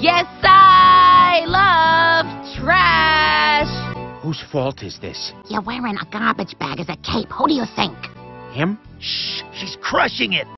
Yes, I love trash. Whose fault is this? You're wearing a garbage bag as a cape. Who do you think? Him? Shh, she's crushing it.